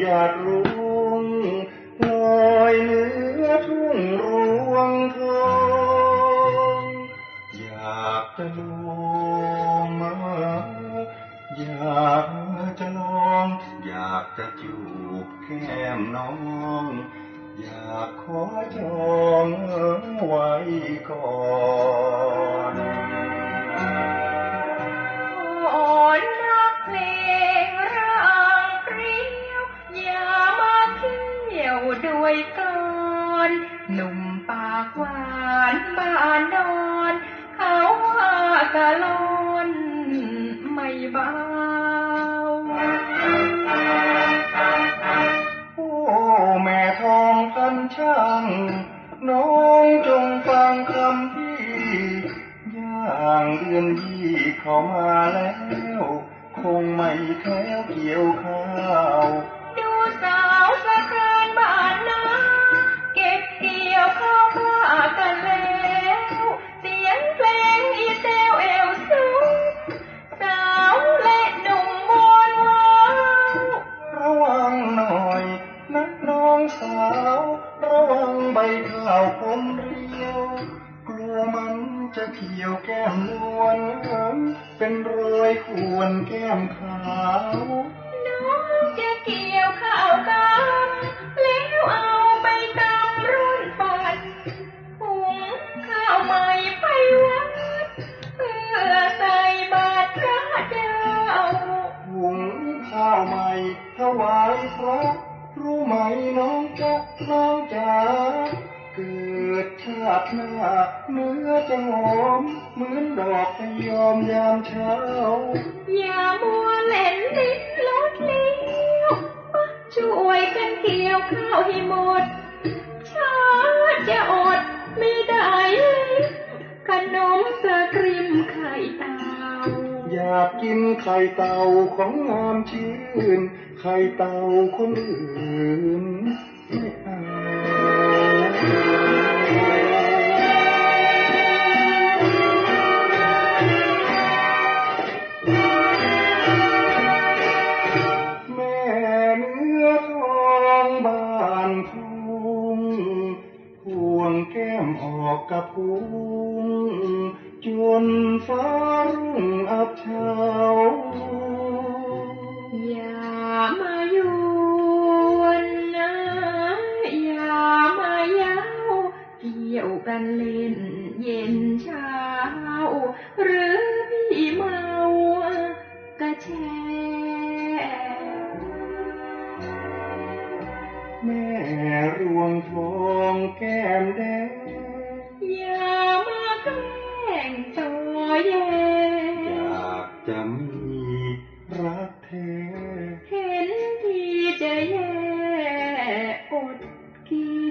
หยาดรุ้งลอยเหนือทุ่งรวงทองอยากจะลงมาอยากจะลองอยากจะจูบแก้มน้องอยากขอจองไว้ก่อน ยกันหนุ่มปากหวานบ้านนอน เขาว่ากะลอนไม่เบาโอ้แม่ทองพันช่างน้องจงฟังคำพี่ย่างเดือนยี่เขามาแล้ว คงไม่แค้วเกี่ยวข้าว จะเขียวแก้มนวลเป็นรอยขวนแก้มขาวน้องจะเกี่ยวข้าวกำแล้วเอาไปตำรุ่นปัดหุงข้าวใหม่ไปวัดเพื่อใส่บาตรพระเจ้าหุงข้าวใหม่ถวายพระรู้ไหมน้องจ๊ะน้องจ๋า เกิดชาติหน้าเนื้อจะหอมเหมือนดอกพยอมยามเช้า อย่ามัวเล่นลิ้นลดเลี้ยวช่วยกันเกี่ยวข้าวให้หมด ชาติจะอดไม่ได้เลยขนมสกริมไข่เต่าอยากกินไข่เต่าของงามชื่น ไข่เต่าคนอื่นไม่เอา ก้มออกกับพุงจนฟ้ารุ่งอับเชา หรือพี่เมากระแชแม่รวงทองแก้มแดงอย่ามาแกล้งจอแยอากจะมีรักแท้เห็นที่จะแย่อดกิ